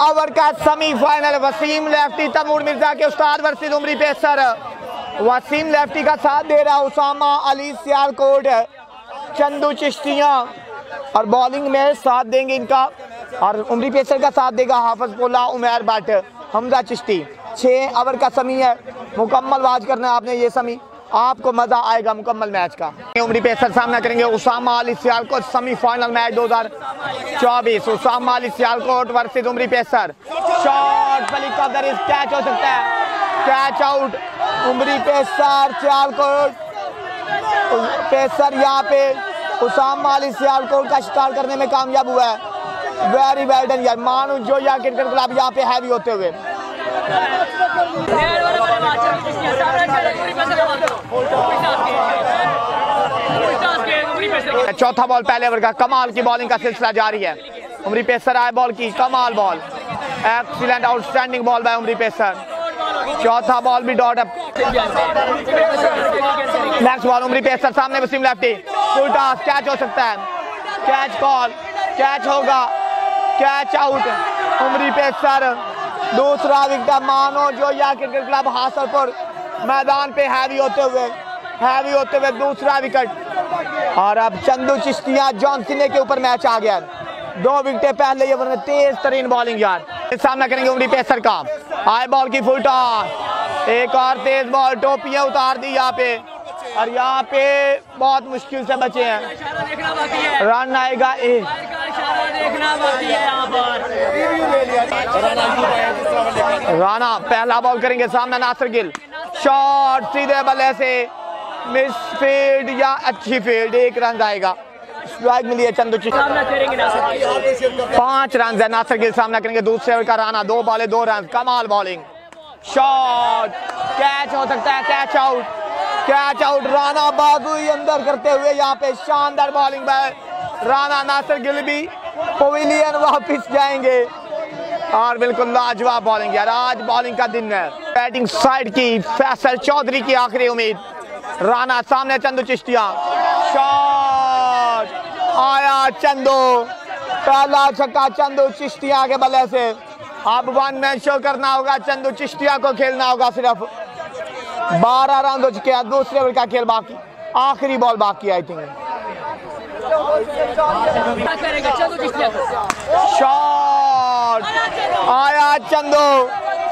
Over का semifinal Wasim lefty Taimur Mirza के उस्ताद versus Umri pacer Wasim lefty का साथ दे रहा उसामा अली सियालकोट। चंदू चिश्तियाँ और बॉलिंग में साथ देंगे इनका और उमरी पेसर का साथ देगा हाफज बोला उमेर भट्ट। हमजा चिश्ती छः ओवर का समी है। मुकम्मल वाज करना है आपने ये समी आपको मज़ा आएगा मुकम्मल मैच का। उमरी पेसर सामना करेंगे Usama Ali Sialkot semifinal match 2024 Usama Ali Sialkot versus Umri pacer shot बली कदर इस कैच हो सकता है। Catch out Umri pacer Sialkot. Pacer यहाँ पे उसामा अली सियालकोट का शिकार करने में कामयाब हुआ है। वेरी वेल डन यार। मानो जो या क्रिकेट क्लब यहाँ पे हैवी होते हुए। चौथा बॉल पहले ओवर का। कमाल की बॉलिंग का सिलसिला जारी है। उमरी पेसर आए बॉल की। कमाल ball. Excellent outstanding ball by Umri pacer. चौथा बॉल भी dot up next ball Umri pacer सामने Wasim lefty full toss catch हो सकता है। कैच कॉल कैच होगा। Catch out Umri pacer. दूसरा विकेट, मानो जो या क्रिकेट क्लब हासलपुर मैदान पे हैवी होते हुए, हैवी होते हुए दूसरा विकेट। और अब चंदू चिश्तिया जॉन सिने के ऊपर मैच आ गया। दो विकेट पहले ये वरना तेज तरीन बॉलिंग यार। सामना करेंगे उमरी पेसर का आए बॉल की फुल टॉस। एक और तेज बॉल, टोपियाँ उतार दी यहाँ पे। और यहाँ पे बहुत मुश्किल से बचे हैं। रन आएगा एक राणा, पहला बॉल करेंगे सामने नासिर गिल। शॉट सीधे बल्ले से मिस फ़ील्ड या अच्छी फ़ील्ड एक रन आएगा स्ट्राइक मिली है चंदू पाँच रन है नासिर गिल सामना करेंगे दूसरे ओवर का राणा। दो बॉले दो रन कमाल बॉलिंग शॉट कैच हो सकता है catch out catch out Rana बाजू अंदर करते हुए यहाँ पे शानदार बॉलिंग राणा नासिर गिल भी। पवेलियन वापस जाएँगे। और बिल्कुल लाजवाब बॉलिंग यार, आज बॉलिंग का दिन है। बैटिंग साइड की फैसल चौधरी की आखिरी उम्मीद। राणा सामने चंदू चिश्तिया। शॉट आया चंदू। पहला छक्का चंदू चिश्तिया के बल्ले से। अब वन मैन शो करना होगा, चंदू चिश्तिया को खेलना होगा सिर्फ़। बारह रन हो चुके हैं, दूसरे ओवर का खेल बाकी, आखिरी बॉल बाकी आई थिंक शॉट आया चंदू।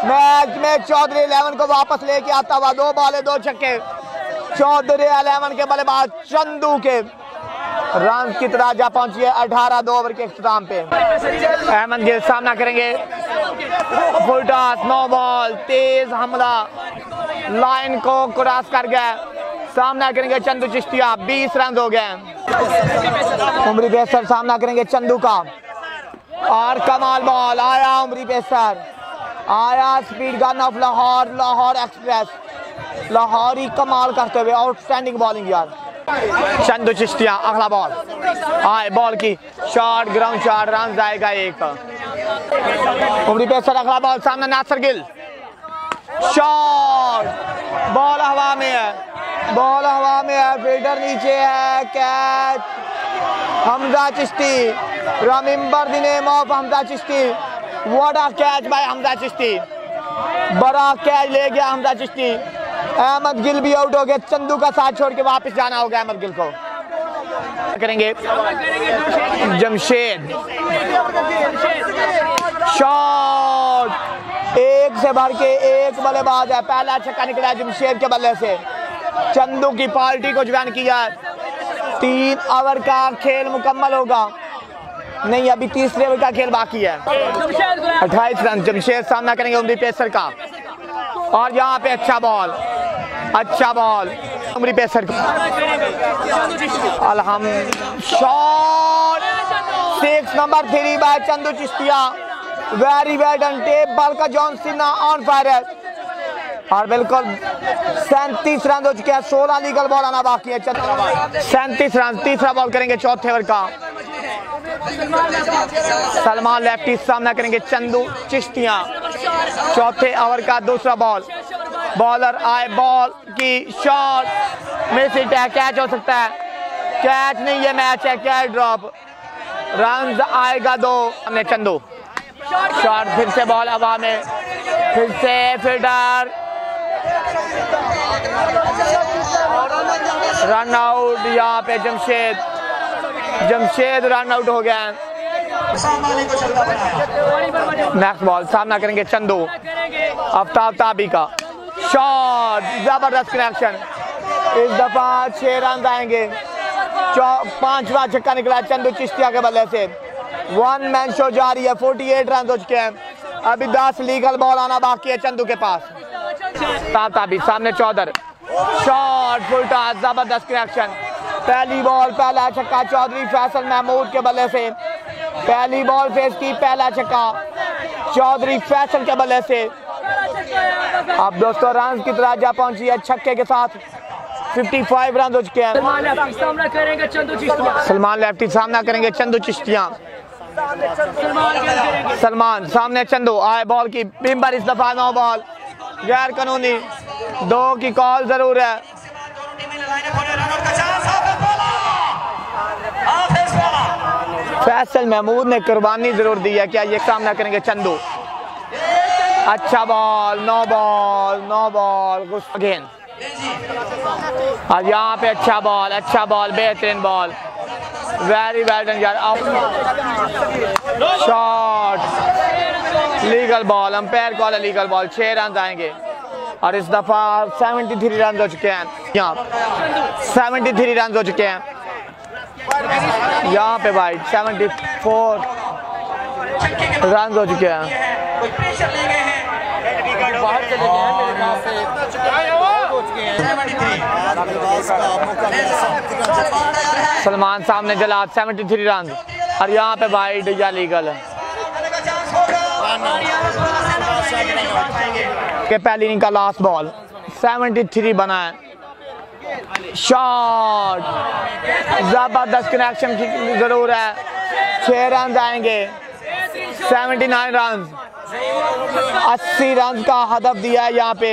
मैच में चौधरी इलेवन को वापस लेके आता हुआ दो बॉले, दो छक्के। चौधरी इलेवन के बल्लेबाज चंदू के रन की तरह जा पहुँची है अठारह दो ओवर के इख्ताम पे। अहमद गिल सामना करेंगे। फुल टॉस नो बॉल, तेज हमला। लाइन को क्रॉस कर गया। सामना करेंगे चंदू चिश्तिया, बीस रन हो गए। उमरी बेसर सामना करेंगे चंदू का। और कमाल बॉल, आया उमरी पेसर आया speed gun of Lahore Lahore express. Lahore कमाल करते हुए आउटस्टैंडिंग बॉलिंग यार। चंदू चिश्तिया, अगला बॉल। आए बॉल की शॉट, ग्राउंड शॉट, रन जाएगा एक। उमरी पेसर अगला बॉल, सामने नासर गिल। शॉट! बॉल हवा में है। बॉल हवा में है, फील्डर नीचे है, catch. Hamza Chishti. Remember the name of Hamza Chishti. What catch by Hamza Chishti. बड़ा कैच ले गया हमजा चिश्ती। अहमद गिल भी आउट हो गया। चंदू का साथ छोड़ के वापस जाना होगा अहमद गिल को। करेंगे जमशेद। शॉट एक से भर के एक बल्लेबाज है। पहला छक्का निकला जमशेद के बल्ले से। चंदू की पार्टी को ज्वाइन किया है। तीन ओवर का खेल मुकम्मल होगा। नहीं, अभी तीसरे ओवर का खेल बाकी है। अट्ठाईस रन, जमशेद सामना करेंगे उमरी पेसर का। और यहाँ पे अच्छा बॉल अच्छा बॉल, उमरी पेसर का। अलहम, shot six number three by Chandu Chishtia. Very well done tape ball का जॉन सिन्हा ऑन फायर और बिल्कुल सैंतीस रन हो चुके हैं, सोलह लीगल बॉल आना बाकी है सैंतीस रन, तीसरा बॉल करेंगे चौथे ओवर का। सलमान लेफ्टी सामना करेंगे चंदू, चिश्तिया। चौथे ओवर का दूसरा बॉल। बॉलर आए, बॉल की शॉट। मिस हिट है, कैच हो सकता है। कैच नहीं ये मैच है, कैच ड्रॉप। रन आएगा दो, हमने चंदू। शॉट, फिर से बॉल हवा में। फिर से, फील्डर। रन आउट यहाँ पे जमशेद जमशेद रन आउट हो गया. नेक्स्ट बॉल सामना करेंगे चंदू. आफ्ताब ताबी का. शॉट ज़बरदस्त कनेक्शन इस दफ़ा छह रन आएँगे. पांचवा छक्का निकला चंदू चिश्तिया के बल्ले से. वन मैन शो जारी है 48 रन हो चुके हैं. अभी दस लीगल बॉल आना बाकी है चंदू के पास. ताता भी सामने चौधर। शॉट फुलटा ज़बरदस्त कनेक्शन पहली बॉल पहला छक्का चौधरी फैसल महमूद के बल्ले से। पहली बॉल फेस की पहला छक्का चौधरी फैसल के बल्ले से। अब दोस्तों रन की तरह जा पहुँची है छक्के के साथ। 55 रन हो चुके हैं। सलमान लेफ्टी सामना करेंगे चंदू चिश्तिया। सलमान सामने चंदू आए बॉल की। बिम्बर इस दफ़ा नौ बॉल गैर कानूनी। दो की कॉल ज़रूर है। फैसल महमूद ने कुर्बानी ज़रूर दी है। क्या ये सामना करेंगे चंदू? अच्छा ball, no ball no ball again यहाँ पे अच्छा बॉल अच्छा बॉल, बेहतरीन बॉल। वेरी वेल डन यार। Shot legal ball umpire call है लीगल बॉल छह रन आएँगे और इस दफ़ा 73 रन हो चुके हैं। यहाँ 73 रन हो चुके हैं। यहाँ पे भाई 74 रन हो चुके हैं। सलमान सामने जला 73 रन और यहाँ पे भाई डिजा लीगल है। के पहली इनका लास्ट बॉल 73 बना है। शॉट ज़बरदस्त कनेक्शन की ज़रूर है। छह रन आएँगे। 79 रन 80 रन का हदफ दिया है यहाँ पे।